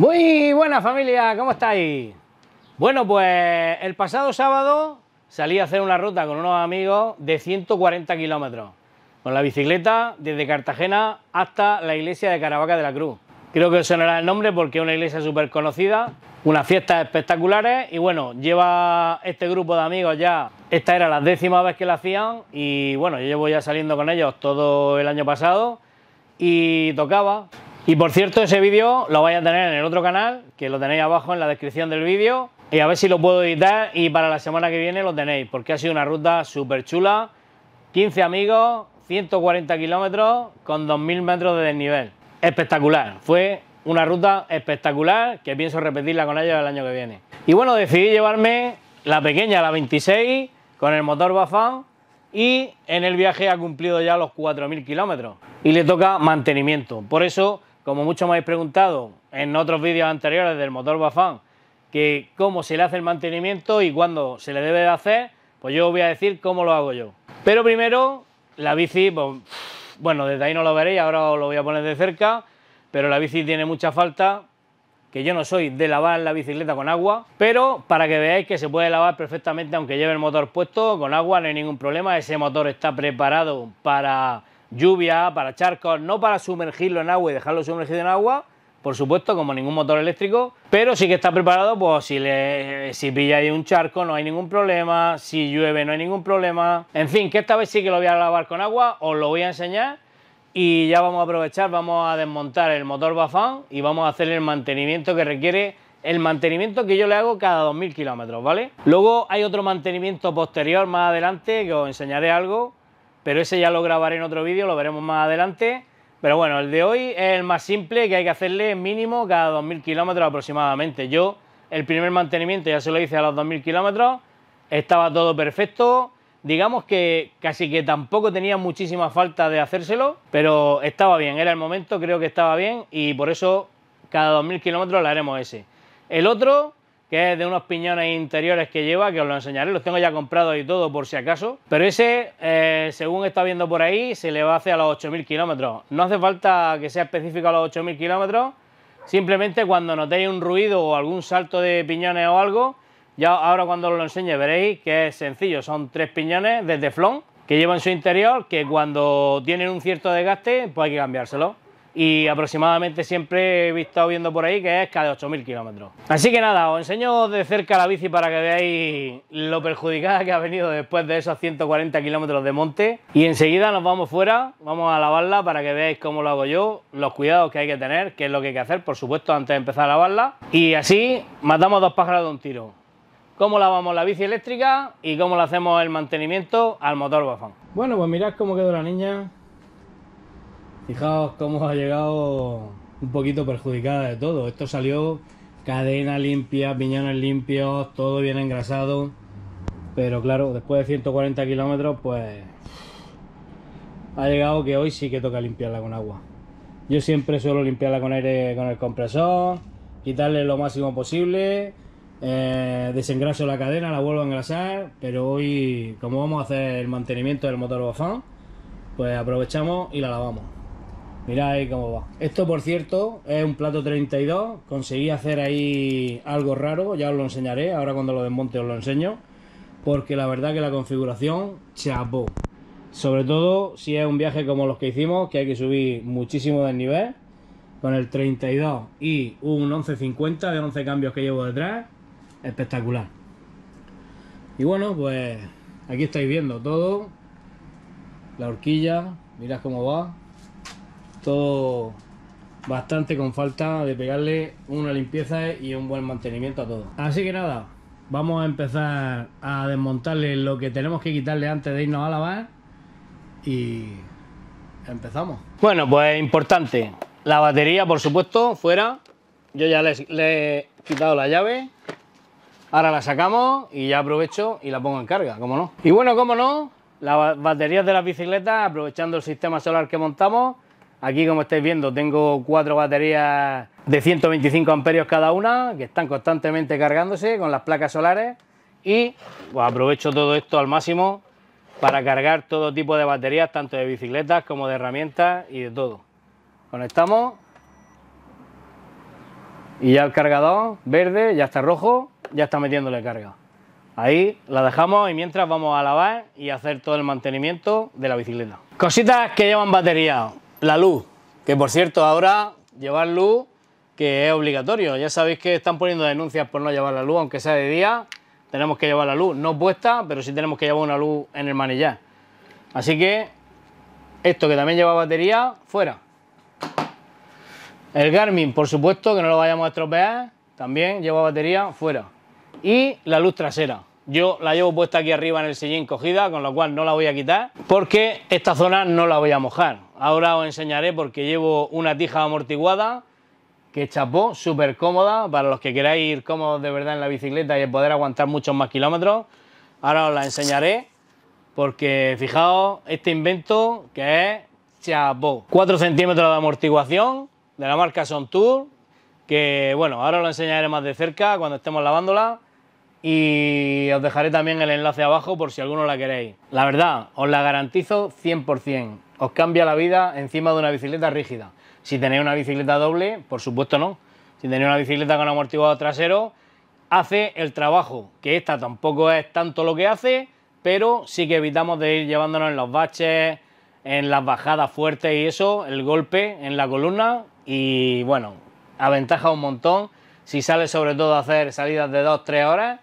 Muy buena familia, ¿cómo estáis? Bueno, pues el pasado sábado salí a hacer una ruta con unos amigos de 140 kilómetros, con la bicicleta desde Cartagena hasta la iglesia de Caravaca de la Cruz. Creo que os sonará el nombre porque es una iglesia súper conocida, unas fiestas espectaculares y bueno, lleva este grupo de amigos ya, esta era la décima vez que la hacían y bueno, yo llevo ya saliendo con ellos todo el año pasado y tocaba. Y por cierto, ese vídeo lo vais a tener en el otro canal, que lo tenéis abajo en la descripción del vídeo y a ver si lo puedo editar y para la semana que viene lo tenéis, porque ha sido una ruta súper chula, 15 amigos, 140 kilómetros con 2.000 metros de desnivel espectacular. Fue una ruta espectacular que pienso repetirla con ellos el año que viene. Y bueno, decidí llevarme la pequeña, la 26, con el motor Bafan y en el viaje ha cumplido ya los 4.000 kilómetros y le toca mantenimiento. Por eso, como muchos me habéis preguntado en otros vídeos anteriores del motor Bafan, que cómo se le hace el mantenimiento y cuándo se le debe de hacer, pues yo os voy a decir cómo lo hago yo. Pero primero, la bici, pues, bueno, desde ahí no lo veréis, ahora os lo voy a poner de cerca, pero la bici tiene mucha falta, que yo no soy de lavar la bicicleta con agua, pero para que veáis que se puede lavar perfectamente aunque lleve el motor puesto, con agua no hay ningún problema, ese motor está preparado para lluvia, para charcos, no para sumergirlo en agua y dejarlo sumergido en agua, por supuesto, como ningún motor eléctrico, pero sí que está preparado, pues si, le, si un charco no hay ningún problema, si llueve no hay ningún problema, en fin, que esta vez sí que lo voy a lavar con agua, os lo voy a enseñar y ya vamos a aprovechar, vamos a desmontar el motor Bafán y vamos a hacer el mantenimiento que requiere el mantenimiento que yo le hago cada 2000 kilómetros, ¿vale? Luego hay otro mantenimiento posterior más adelante que os enseñaré algo, pero ese ya lo grabaré en otro vídeo, lo veremos más adelante pero bueno, el de hoy es el más simple que hay que hacerle mínimo cada 2.000 kilómetros aproximadamente. Yo el primer mantenimiento ya se lo hice a los 2.000 kilómetros, estaba todo perfecto. Digamos que casi que tampoco tenía muchísima falta de hacérselo, pero estaba bien, era el momento, creo que estaba bien y por eso cada 2.000 kilómetros le haremos ese. El otro que es de unos piñones interiores que lleva, que os lo enseñaré, los tengo ya comprados y todo por si acaso, pero ese, eh, según está viendo por ahí, se le va a hacer a los 8.000 kilómetros. No hace falta que sea específico a los 8.000 kilómetros, simplemente cuando notéis un ruido o algún salto de piñones o algo, ya ahora cuando os lo enseñe veréis que es sencillo, son tres piñones desde flon que llevan su interior, que cuando tienen un cierto desgaste, pues hay que cambiárselo y aproximadamente siempre he estado viendo por ahí que es cada 8.000 kilómetros. Así que nada, os enseño de cerca la bici para que veáis lo perjudicada que ha venido después de esos 140 kilómetros de monte y enseguida nos vamos fuera, vamos a lavarla para que veáis cómo lo hago yo, los cuidados que hay que tener, qué es lo que hay que hacer, por supuesto, antes de empezar a lavarla y así matamos dos pájaros de un tiro. Cómo lavamos la bici eléctrica y cómo le hacemos el mantenimiento al motor Bafán. Bueno, pues mirad cómo quedó la niña Fijaos cómo ha llegado un poquito perjudicada de todo. Esto salió cadena limpia, piñones limpios, todo bien engrasado. Pero claro, después de 140 kilómetros, pues ha llegado que hoy sí que toca limpiarla con agua. Yo siempre suelo limpiarla con aire con el compresor, quitarle lo máximo posible, eh, desengraso la cadena, la vuelvo a engrasar, pero hoy, como vamos a hacer el mantenimiento del motor Bafán, pues aprovechamos y la lavamos. Mirad ahí cómo va. Esto, por cierto, es un plato 32. Conseguí hacer ahí algo raro, ya os lo enseñaré. Ahora cuando lo desmonte os lo enseño. Porque la verdad que la configuración chapó. Sobre todo si es un viaje como los que hicimos, que hay que subir muchísimo del nivel. Con el 32 y un 1150 de 11 cambios que llevo detrás. Espectacular. Y bueno, pues aquí estáis viendo todo. La horquilla, mirad cómo va todo bastante con falta de pegarle una limpieza y un buen mantenimiento a todo. Así que nada, vamos a empezar a desmontarle lo que tenemos que quitarle antes de irnos a lavar y empezamos. Bueno, pues importante, la batería por supuesto fuera, yo ya le, he quitado la llave, ahora la sacamos y ya aprovecho y la pongo en carga, como no. Y bueno, como no, las baterías de las bicicletas, aprovechando el sistema solar que montamos, Aquí, como estáis viendo, tengo cuatro baterías de 125 amperios cada una, que están constantemente cargándose con las placas solares y pues, aprovecho todo esto al máximo para cargar todo tipo de baterías, tanto de bicicletas como de herramientas y de todo. Conectamos Y ya el cargador verde ya está rojo, ya está metiéndole carga. Ahí la dejamos y mientras vamos a lavar y hacer todo el mantenimiento de la bicicleta. Cositas que llevan batería. La luz, que por cierto ahora llevar luz que es obligatorio. Ya sabéis que están poniendo denuncias por no llevar la luz, aunque sea de día, tenemos que llevar la luz. No puesta, pero sí tenemos que llevar una luz en el manillar. Así que esto que también lleva batería, fuera. El Garmin, por supuesto, que no lo vayamos a estropear, también lleva batería, fuera. Y la luz trasera. Yo la llevo puesta aquí arriba en el sillín cogida, con lo cual no la voy a quitar, porque esta zona no la voy a mojar. Ahora os enseñaré porque llevo una tija amortiguada que chapó, súper cómoda, para los que queráis ir cómodos de verdad en la bicicleta y poder aguantar muchos más kilómetros. Ahora os la enseñaré, porque fijaos este invento que es chapó. 4 centímetros de amortiguación de la marca Sontour, que bueno, ahora os lo enseñaré más de cerca cuando estemos lavándola y os dejaré también el enlace abajo por si alguno la queréis. La verdad, os la garantizo 100%. Os cambia la vida encima de una bicicleta rígida. Si tenéis una bicicleta doble, por supuesto no. Si tenéis una bicicleta con amortiguador trasero, hace el trabajo, que esta tampoco es tanto lo que hace, pero sí que evitamos de ir llevándonos en los baches, en las bajadas fuertes y eso, el golpe en la columna y bueno, aventaja un montón. Si sale sobre todo a hacer salidas de 2-3 horas,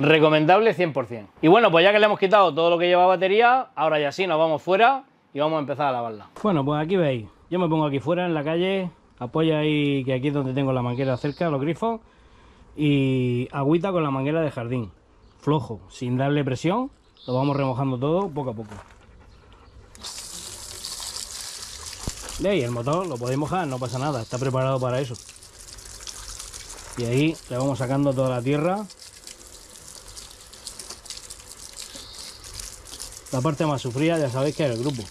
recomendable 100%. Y bueno, pues ya que le hemos quitado todo lo que lleva batería, ahora ya sí nos vamos fuera y vamos a empezar a lavarla. Bueno, pues aquí veis, yo me pongo aquí fuera en la calle, apoya ahí, que aquí es donde tengo la manguera cerca, los grifos, y agüita con la manguera de jardín, flojo, sin darle presión, lo vamos remojando todo poco a poco. ¿Veis? El motor lo podéis mojar, no pasa nada, está preparado para eso. Y ahí le vamos sacando toda la tierra La parte más sufrida ya sabéis que es el grupo.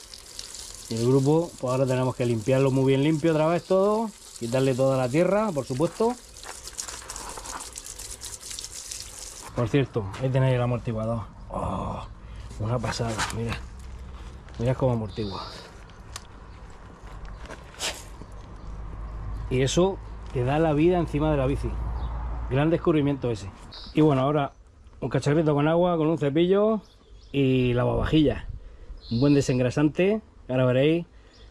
Y el grupo, pues ahora tenemos que limpiarlo muy bien limpio otra vez todo. Quitarle toda la tierra, por supuesto. Por cierto, ahí tenéis el amortiguador. Oh, una pasada, mira. Mira cómo amortigua. Y eso te da la vida encima de la bici. Gran descubrimiento ese. Y bueno, ahora un cacharrito con agua, con un cepillo y lavavajillas. Un buen desengrasante. Ahora veréis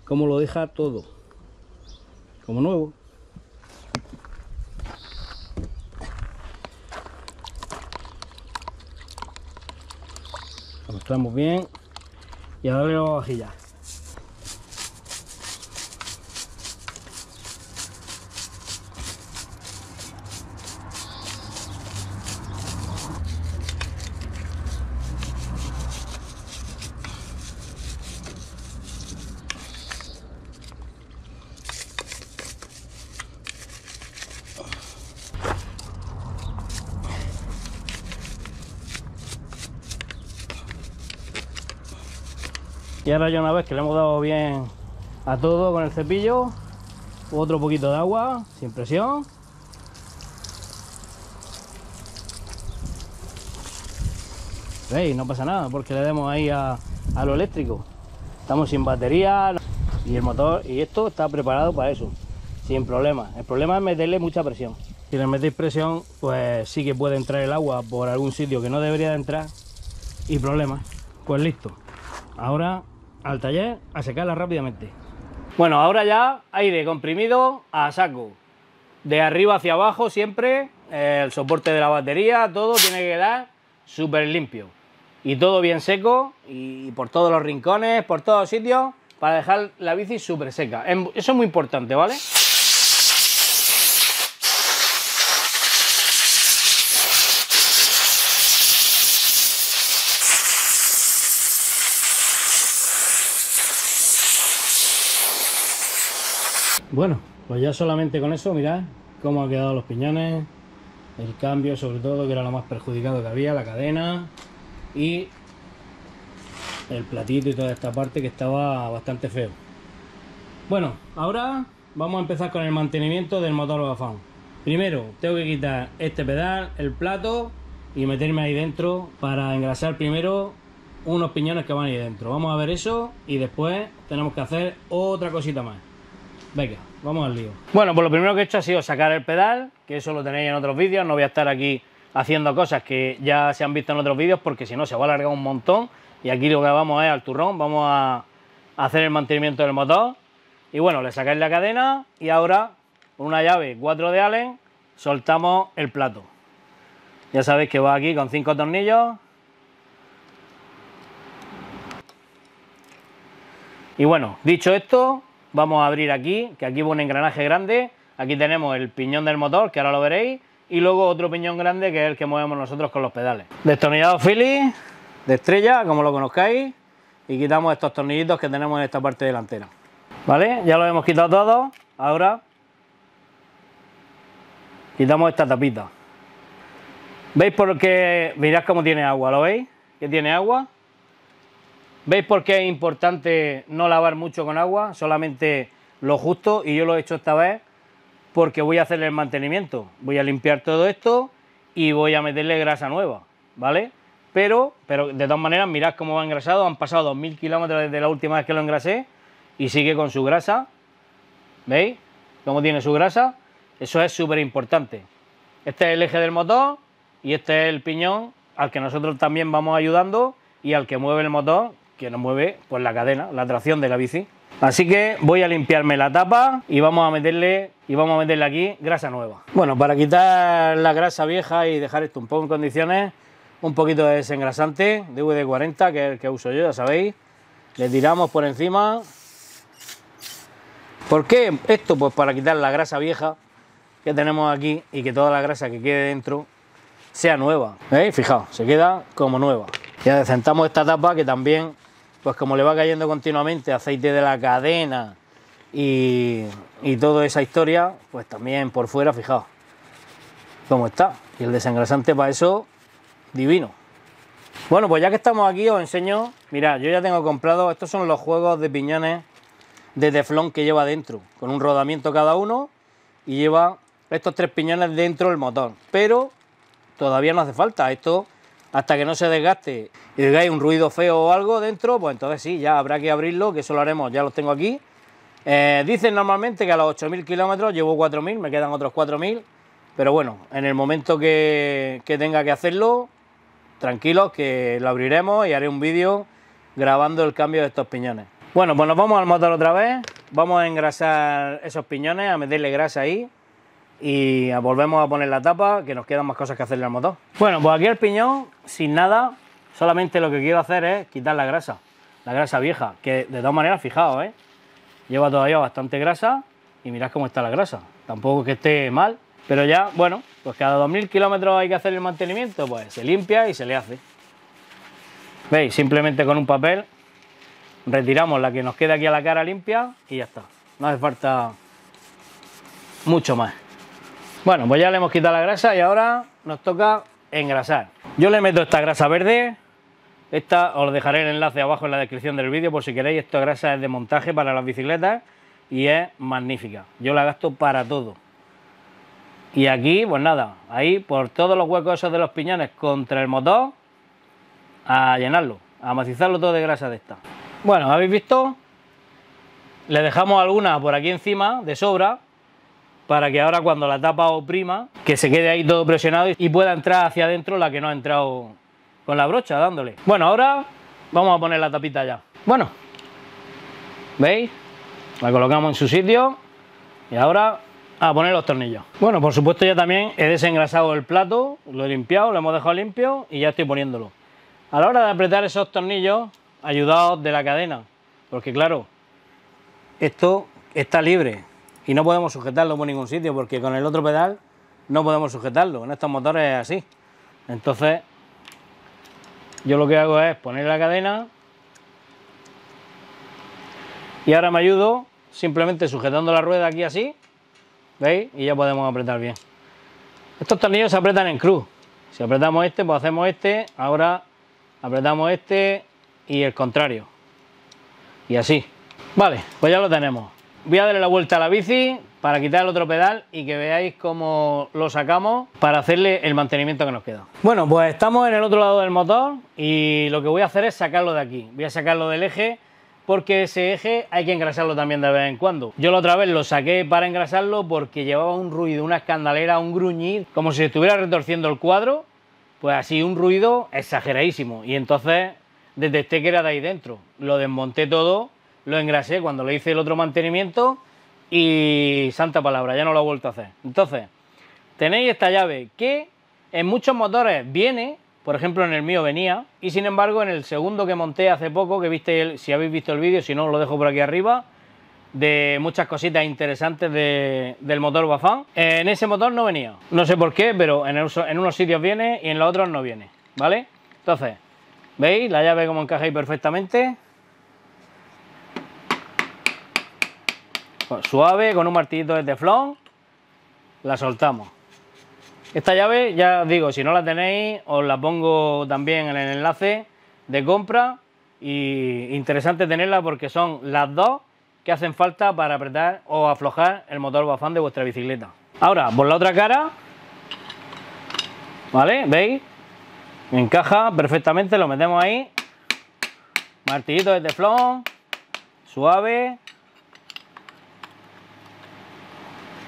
cómo lo deja todo. Como nuevo. Lo bien. Y a darle lavavajillas. Y ahora ya una vez que le hemos dado bien a todo con el cepillo, otro poquito de agua, sin presión. ¿Veis? No pasa nada porque le demos ahí a, lo eléctrico. Estamos sin batería y el motor y esto está preparado para eso, sin problema. El problema es meterle mucha presión. Si le metéis presión, pues sí que puede entrar el agua por algún sitio que no debería de entrar y problemas. Pues listo. Ahora al taller a secarla rápidamente. Bueno, ahora ya aire comprimido a saco. De arriba hacia abajo siempre, el soporte de la batería, todo tiene que quedar súper limpio. Y todo bien seco y por todos los rincones, por todos los sitios, para dejar la bici súper seca. Em, eso es muy importante, ¿vale? Bueno, pues ya solamente con eso, mirad cómo han quedado los piñones, el cambio sobre todo, que era lo más perjudicado que había, la cadena y el platito y toda esta parte que estaba bastante feo. Bueno, ahora vamos a empezar con el mantenimiento del motor Bafán. Primero, tengo que quitar este pedal, el plato y meterme ahí dentro para engrasar primero unos piñones que van ahí dentro. Vamos a ver eso y después tenemos que hacer otra cosita más. Venga, vamos al lío. Bueno, pues lo primero que he hecho ha sido sacar el pedal, que eso lo tenéis en otros vídeos, no voy a estar aquí haciendo cosas que ya se han visto en otros vídeos porque si no se va a alargar un montón y aquí lo que vamos es al turrón, vamos a hacer el mantenimiento del motor y bueno, le sacáis la cadena y ahora con una llave 4 de Allen soltamos el plato. Ya sabéis que va aquí con 5 tornillos. Y bueno, dicho esto, vamos a abrir aquí, que aquí va un engranaje grande. Aquí tenemos el piñón del motor, que ahora lo veréis. Y luego otro piñón grande, que es el que movemos nosotros con los pedales. Destornillado Phillips, de estrella, como lo conozcáis. Y quitamos estos tornillitos que tenemos en esta parte delantera. ¿Vale? Ya lo hemos quitado todo. Ahora quitamos esta tapita. ¿Veis por qué? Mirad cómo tiene agua, ¿lo veis? Que tiene agua. ¿Veis por qué es importante no lavar mucho con agua? Solamente lo justo y yo lo he hecho esta vez porque voy a hacer el mantenimiento. Voy a limpiar todo esto y voy a meterle grasa nueva, ¿vale? Pero, pero de todas maneras, mirad cómo va engrasado. Han pasado 2.000 kilómetros desde la última vez que lo engrasé y sigue con su grasa. ¿Veis? Cómo tiene su grasa. Eso es súper importante. Este es el eje del motor y este es el piñón al que nosotros también vamos ayudando y al que mueve el motor, que nos mueve pues la cadena, la tracción de la bici. Así que voy a limpiarme la tapa y vamos a meterle y vamos a meterle aquí grasa nueva. Bueno, para quitar la grasa vieja y dejar esto un poco en condiciones, un poquito de desengrasante de VD40, que es el que uso yo, ya sabéis. Le tiramos por encima. ¿Por qué esto? Pues para quitar la grasa vieja que tenemos aquí y que toda la grasa que quede dentro sea nueva. ¿Veis? Fijaos, se queda como nueva. Ya descentamos esta tapa que también, pues como le va cayendo continuamente aceite de la cadena y, y toda esa historia, pues también por fuera, fijaos cómo está. Y el desengrasante para eso divino. Bueno, pues ya que estamos aquí os enseño, mirad, yo ya tengo comprado, estos son los juegos de piñones de teflón que lleva dentro, con un rodamiento cada uno y lleva estos tres piñones dentro del motor, pero todavía no hace falta, esto hasta que no se desgaste y digáis un ruido feo o algo dentro, pues entonces sí, ya habrá que abrirlo, que eso lo haremos, ya los tengo aquí. Eh, dicen normalmente que a los 8.000 kilómetros llevo 4.000, me quedan otros 4.000, pero bueno, en el momento que, que tenga que hacerlo, tranquilos que lo abriremos y haré un vídeo grabando el cambio de estos piñones. Bueno, pues nos vamos al motor otra vez, vamos a engrasar esos piñones, a meterle grasa ahí y volvemos a poner la tapa, que nos quedan más cosas que hacerle al motor. Bueno, pues aquí el piñón, sin nada, solamente lo que quiero hacer es quitar la grasa, la grasa vieja, que de todas maneras, fijaos, ¿eh? lleva todavía bastante grasa y mirad cómo está la grasa, tampoco que esté mal, pero ya, bueno, pues cada 2.000 kilómetros hay que hacer el mantenimiento, pues se limpia y se le hace. ¿Veis? Simplemente con un papel retiramos la que nos queda aquí a la cara limpia y ya está. No hace falta mucho más. Bueno, pues ya le hemos quitado la grasa y ahora nos toca engrasar. Yo le meto esta grasa verde. Esta os dejaré el enlace abajo en la descripción del vídeo por si queréis. Esta grasa es de montaje para las bicicletas y es magnífica. Yo la gasto para todo. Y aquí, pues nada, ahí por todos los huecos esos de los piñones contra el motor, a llenarlo, a macizarlo todo de grasa de esta. Bueno, ¿habéis visto? Le dejamos alguna por aquí encima, de sobra, para que ahora cuando la tapa oprima, que se quede ahí todo presionado y pueda entrar hacia adentro la que no ha entrado con la brocha dándole. Bueno, ahora vamos a poner la tapita ya. Bueno, ¿veis? La colocamos en su sitio y ahora a poner los tornillos. Bueno, por supuesto ya también he desengrasado el plato, lo he limpiado, lo hemos dejado limpio y ya estoy poniéndolo. A la hora de apretar esos tornillos, ayudaos de la cadena, porque claro, esto está libre y no podemos sujetarlo por ningún sitio porque con el otro pedal no podemos sujetarlo, en estos motores es así. Entonces, yo lo que hago es poner la cadena y ahora me ayudo simplemente sujetando la rueda aquí así ¿Veis? Y ya podemos apretar bien. Estos tornillos se apretan en cruz. Si apretamos este, pues hacemos este. Ahora apretamos este y el contrario. Y así. Vale, pues ya lo tenemos. Voy a darle la vuelta a la bici para quitar el otro pedal y que veáis cómo lo sacamos para hacerle el mantenimiento que nos queda. Bueno, pues estamos en el otro lado del motor y lo que voy a hacer es sacarlo de aquí. Voy a sacarlo del eje porque ese eje hay que engrasarlo también de vez en cuando. Yo la otra vez lo saqué para engrasarlo porque llevaba un ruido, una escandalera, un gruñir, como si estuviera retorciendo el cuadro, pues así un ruido exageradísimo. Y entonces detecté que era de ahí dentro. Lo desmonté todo, lo engrasé cuando le hice el otro mantenimiento y santa palabra, ya no lo he vuelto a hacer. Entonces, tenéis esta llave que en muchos motores viene por ejemplo, en el mío venía y sin embargo en el segundo que monté hace poco, que viste, si habéis visto el vídeo, si no lo dejo por aquí arriba, de muchas cositas interesantes del motor Bafán. En ese motor no venía, no sé por qué, pero en, en unos sitios viene y en los otros no viene, ¿vale? Entonces, ¿veis la llave como encaja ahí perfectamente? Suave, con un martillito de teflón, la soltamos. Esta llave, ya os digo, si no la tenéis, os la pongo también en el enlace de compra. Y interesante tenerla porque son las dos que hacen falta para apretar o aflojar el motor bafán de vuestra bicicleta. Ahora, por la otra cara, ¿vale? ¿Veis? Encaja perfectamente, lo metemos ahí. Martillito de teflón, suave.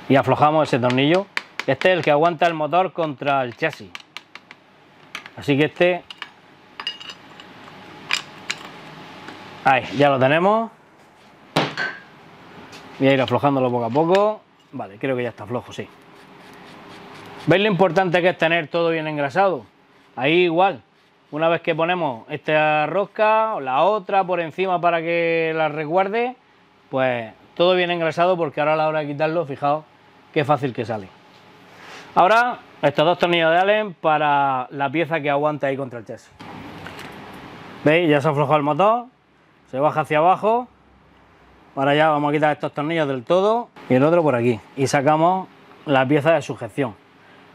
Y aflojamos ese tornillo. Este es el que aguanta el motor contra el chasis. Así que este... Ahí, ya lo tenemos. Voy a ir aflojándolo poco a poco. Vale, creo que ya está flojo, sí. ¿Veis lo importante que es tener todo bien engrasado? Ahí igual, una vez que ponemos esta rosca o la otra por encima para que la resguarde, pues todo bien engrasado porque ahora a la hora de quitarlo, fijaos qué fácil que sale. Ahora, estos dos tornillos de Allen para la pieza que aguanta ahí contra el chasis. ¿Veis? Ya se ha aflojado el motor, se baja hacia abajo. Ahora ya vamos a quitar estos tornillos del todo y el otro por aquí. Y sacamos la pieza de sujeción.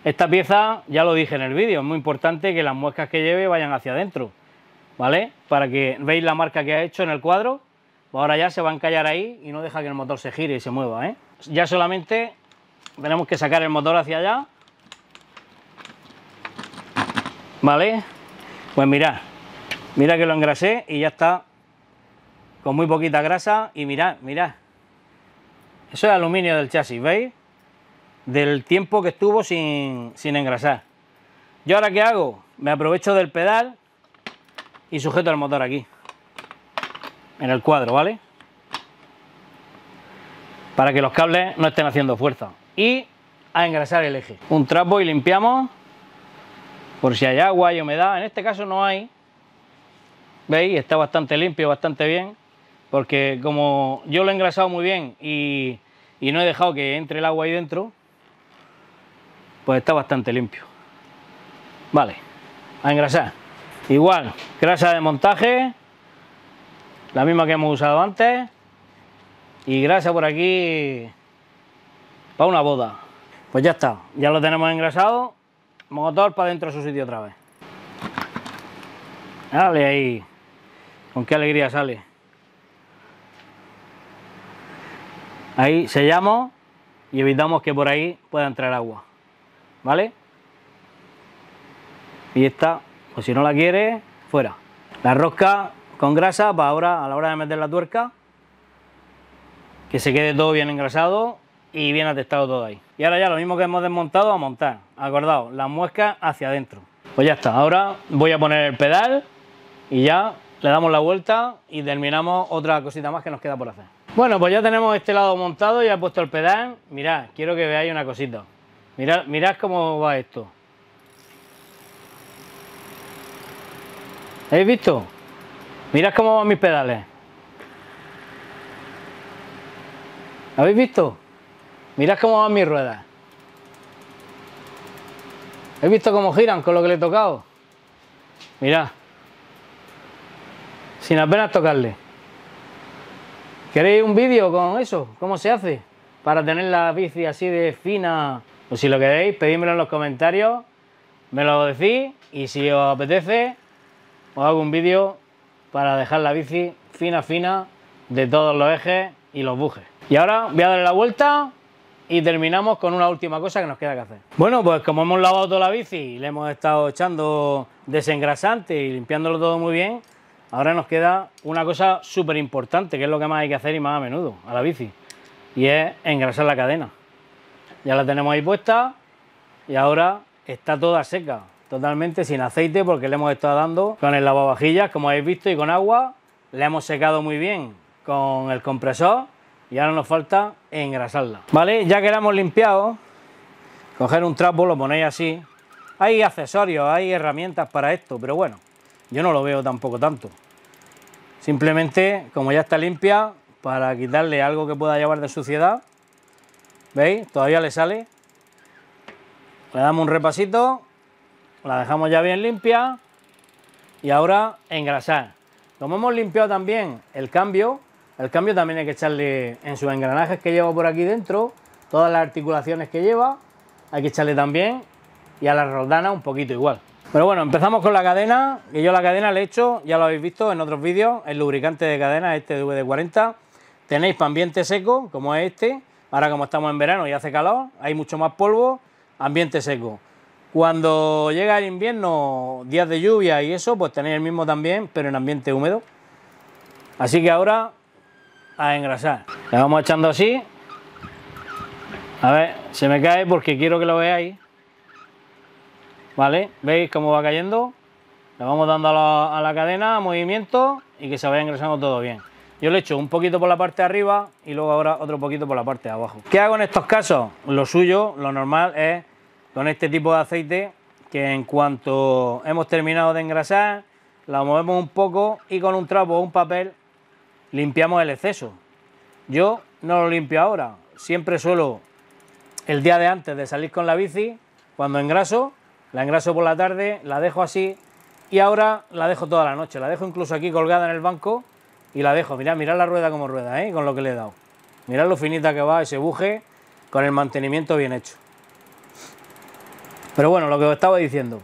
Esta pieza, ya lo dije en el vídeo, es muy importante que las muescas que lleve vayan hacia adentro. ¿Vale? Para que veis la marca que ha hecho en el cuadro. Ahora ya se va a encallar ahí y no deja que el motor se gire y se mueva. ¿eh? Ya solamente tenemos que sacar el motor hacia allá ¿Vale? Pues mirad, mira que lo engrasé y ya está con muy poquita grasa y mirad, mirad. Eso es aluminio del chasis, ¿veis? Del tiempo que estuvo sin, sin engrasar. Yo ahora qué hago? Me aprovecho del pedal y sujeto el motor aquí. En el cuadro, ¿vale? Para que los cables no estén haciendo fuerza. Y a engrasar el eje. Un trapo y limpiamos por si hay agua y humedad. En este caso no hay. ¿Veis? Está bastante limpio, bastante bien. Porque como yo lo he engrasado muy bien y, no he dejado que entre el agua ahí dentro, pues está bastante limpio. Vale, a engrasar. Igual, grasa de montaje, la misma que hemos usado antes. Y grasa por aquí para una boda. Pues ya está, ya lo tenemos engrasado motor para dentro de su sitio otra vez. Dale ahí. Con qué alegría sale. Ahí sellamos y evitamos que por ahí pueda entrar agua. ¿Vale? Y esta, pues si no la quiere, fuera. La rosca con grasa para ahora, a la hora de meter la tuerca, que se quede todo bien engrasado y bien atestado todo ahí. Y ahora ya lo mismo que hemos desmontado a montar. Acordaos, la muesca hacia adentro. Pues ya está, ahora voy a poner el pedal y ya le damos la vuelta y terminamos otra cosita más que nos queda por hacer. Bueno, pues ya tenemos este lado montado, ya he puesto el pedal. Mirad, quiero que veáis una cosita. Mirad, mirad cómo va esto. ¿Habéis visto? Mirad cómo van mis pedales. ¿Habéis visto? Mirad cómo van mis ruedas. ¿He visto cómo giran con lo que le he tocado? Mirad. Sin apenas tocarle. ¿Queréis un vídeo con eso? ¿Cómo se hace? Para tener la bici así de fina. O pues si lo queréis, pedímelo en los comentarios. Me lo decís. Y si os apetece, os hago un vídeo para dejar la bici fina, fina de todos los ejes y los bujes. Y ahora voy a darle la vuelta y terminamos con una última cosa que nos queda que hacer. Bueno, pues como hemos lavado toda la bici y le hemos estado echando desengrasante y limpiándolo todo muy bien, ahora nos queda una cosa súper importante, que es lo que más hay que hacer y más a menudo a la bici, y es engrasar la cadena. Ya la tenemos ahí puesta y ahora está toda seca, totalmente sin aceite porque le hemos estado dando con el lavavajillas, como habéis visto, y con agua. Le hemos secado muy bien con el compresor y ahora nos falta engrasarla. ¿Vale? Ya que la hemos limpiado, coger un trapo, lo ponéis así. Hay accesorios, hay herramientas para esto, pero bueno, yo no lo veo tampoco tanto. Simplemente, como ya está limpia, para quitarle algo que pueda llevar de suciedad, ¿veis? Todavía le sale. Le damos un repasito, la dejamos ya bien limpia y ahora engrasar. Como hemos limpiado también el cambio, el cambio también hay que echarle en sus engranajes que lleva por aquí dentro, todas las articulaciones que lleva, hay que echarle también y a la roldana un poquito igual. Pero bueno, empezamos con la cadena, que yo la cadena le he hecho, ya lo habéis visto en otros vídeos, el lubricante de cadena, este de VD40. Tenéis para ambiente seco, como es este, ahora como estamos en verano y hace calor, hay mucho más polvo, ambiente seco. Cuando llega el invierno, días de lluvia y eso, pues tenéis el mismo también, pero en ambiente húmedo. Así que ahora a engrasar. Le vamos echando así. A ver, se me cae porque quiero que lo veáis. ¿Vale? ¿Veis cómo va cayendo? Le vamos dando a la, a la cadena, movimiento y que se vaya engrasando todo bien. Yo le echo un poquito por la parte de arriba y luego ahora otro poquito por la parte de abajo. ¿Qué hago en estos casos? Lo suyo, lo normal es con este tipo de aceite que en cuanto hemos terminado de engrasar, la movemos un poco y con un trapo o un papel limpiamos el exceso. Yo no lo limpio ahora, siempre suelo el día de antes de salir con la bici, cuando engraso, la engraso por la tarde, la dejo así y ahora la dejo toda la noche, la dejo incluso aquí colgada en el banco y la dejo, mirad, mirad la rueda como rueda, ¿eh? con lo que le he dado. Mirad lo finita que va ese buje con el mantenimiento bien hecho. Pero bueno, lo que os estaba diciendo.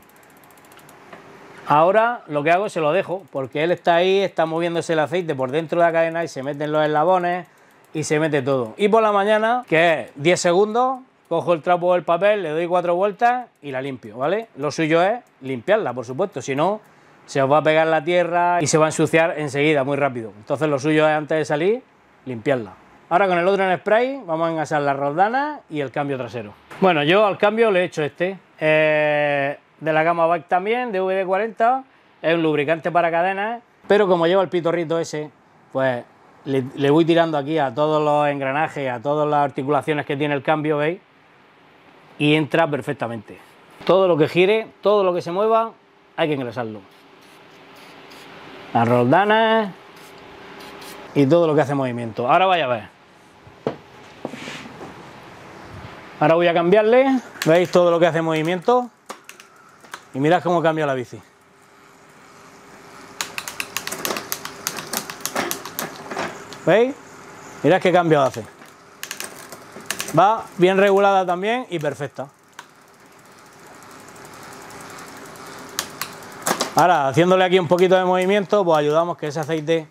Ahora lo que hago es se lo dejo, porque él está ahí, está moviéndose el aceite por dentro de la cadena y se meten los eslabones y se mete todo. Y por la mañana, que es 10 segundos, cojo el trapo o el papel, le doy cuatro vueltas y la limpio, ¿vale? Lo suyo es limpiarla, por supuesto, si no se os va a pegar la tierra y se va a ensuciar enseguida, muy rápido. Entonces lo suyo es antes de salir, limpiarla. Ahora con el otro en spray vamos a engasar la roldana y el cambio trasero. Bueno, yo al cambio le he hecho este, eh, de la gama Bike también, de VD40, es un lubricante para cadenas, pero como lleva el pitorrito ese, pues le, voy tirando aquí a todos los engranajes, a todas las articulaciones que tiene el cambio, ¿veis? Y entra perfectamente. Todo lo que gire, todo lo que se mueva, hay que engrasarlo las roldanas y todo lo que hace movimiento. Ahora vaya a ver. Ahora voy a cambiarle, veis todo lo que hace movimiento y mirad cómo cambia la bici. ¿Veis? Mirad qué cambio hace. Va bien regulada también y perfecta. Ahora, haciéndole aquí un poquito de movimiento, pues ayudamos que ese aceite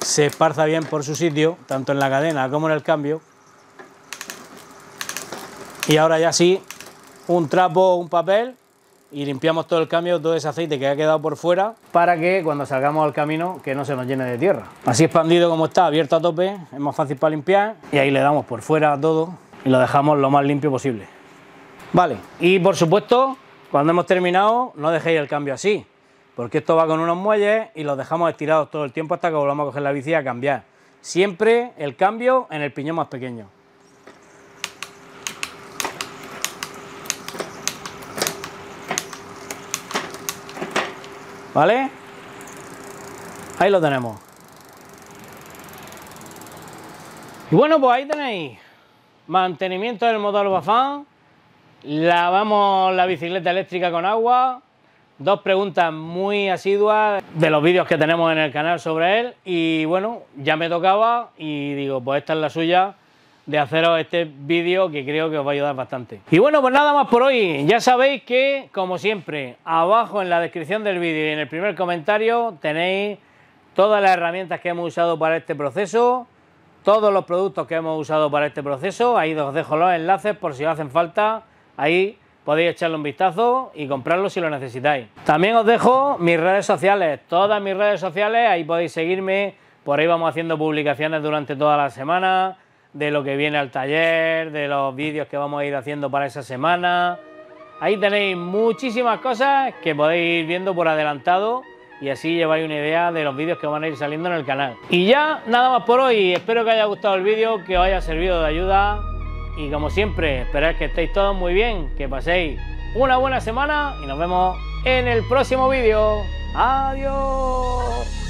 se esparza bien por su sitio, tanto en la cadena como en el cambio. Y ahora ya sí, un trapo, un papel y limpiamos todo el cambio, todo ese aceite que ha quedado por fuera para que cuando salgamos al camino que no se nos llene de tierra. Así expandido como está, abierto a tope, es más fácil para limpiar y ahí le damos por fuera todo y lo dejamos lo más limpio posible. Vale, y por supuesto cuando hemos terminado, no dejéis el cambio así, porque esto va con unos muelles y los dejamos estirados todo el tiempo hasta que volvamos a coger la bici a cambiar. Siempre el cambio en el piñón más pequeño. ¿Vale? Ahí lo tenemos. Y bueno, pues ahí tenéis mantenimiento del motor Bafán Lavamos la bicicleta eléctrica con agua. Dos preguntas muy asiduas de los vídeos que tenemos en el canal sobre él. Y bueno, ya me tocaba y digo, pues esta es la suya de haceros este vídeo que creo que os va a ayudar bastante. Y bueno, pues nada más por hoy. Ya sabéis que, como siempre, abajo en la descripción del vídeo y en el primer comentario tenéis todas las herramientas que hemos usado para este proceso, todos los productos que hemos usado para este proceso. Ahí os dejo los enlaces por si os hacen falta ahí podéis echarle un vistazo y comprarlo si lo necesitáis. También os dejo mis redes sociales, todas mis redes sociales, ahí podéis seguirme, por ahí vamos haciendo publicaciones durante toda la semana, de lo que viene al taller, de los vídeos que vamos a ir haciendo para esa semana. Ahí tenéis muchísimas cosas que podéis ir viendo por adelantado y así lleváis una idea de los vídeos que van a ir saliendo en el canal. Y ya nada más por hoy, espero que haya gustado el vídeo, que os haya servido de ayuda y como siempre, esperad que estéis todos muy bien, que paséis una buena semana y nos vemos en el próximo vídeo. Adiós.